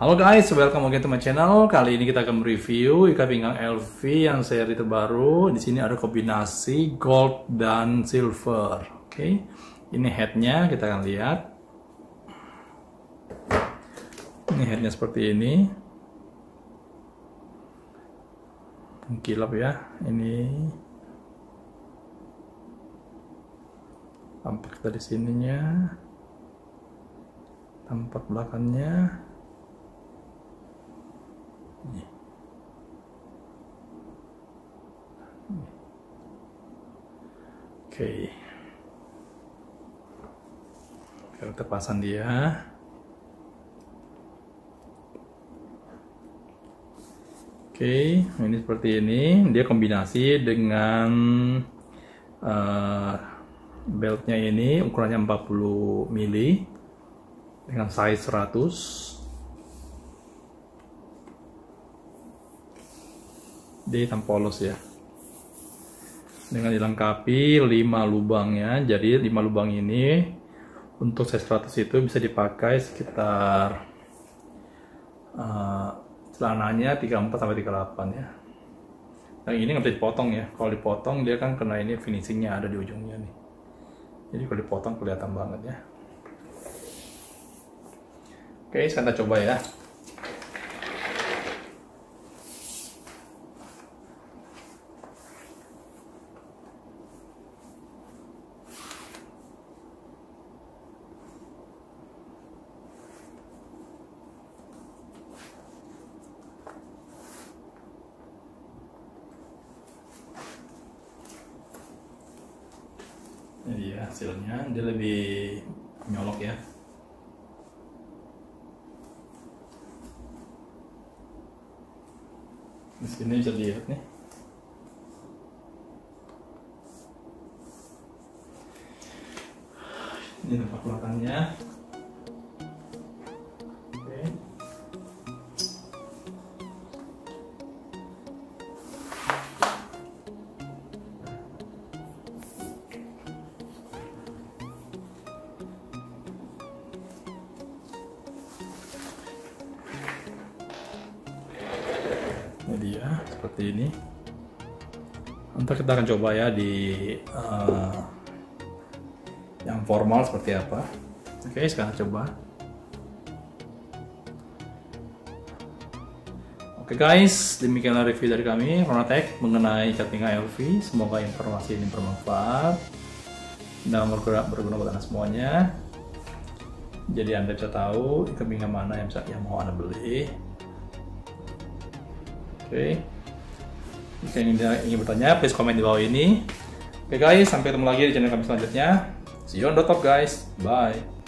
Halo guys, welcome again to my channel. Kali ini kita akan mereview ikat pinggang LV yang seri terbaru. Di sini ada kombinasi gold dan silver. Oke, okay. ini headnya kita akan lihat. Ini headnya seperti ini. Kilap ya, ini tampak dari sininya tampak belakangnya oke. Kita terpasang dia. Oke ini seperti ini. Dia kombinasi dengan uh, beltnya ini ukurannya 40 mili dengan size 100 di hitam polos ya dengan dilengkapi 5 lubangnya jadi 5 lubang ini untuk size 100 itu bisa dipakai sekitar uh, celananya 34 sampai 38 ya. Yang ini nggak bisa dipotong ya. Kalau dipotong dia kan kena ini finishingnya ada di ujungnya nih. Jadi kalau dipotong kelihatan banget ya. Oke, kita coba ya. Ini dia hasilnya, dia lebih nyolok ya. di sini bisa dilihat nih ini tempat belakangnya dia seperti ini. Nanti kita akan coba ya di uh, yang formal seperti apa. Oke sekarang coba. Oke guys demikianlah review dari kami Ronatech mengenai chatting LV semoga informasi ini bermanfaat dan berguna, berguna buat anda semuanya. Jadi anda bisa tahu kebingungan mana yang, bisa, yang mau anda beli Oke. Jika ingin, bertanya, please komen di bawah ini. Oke guys, sampai ketemu lagi di channel kami selanjutnya. See you on the top guys. Bye.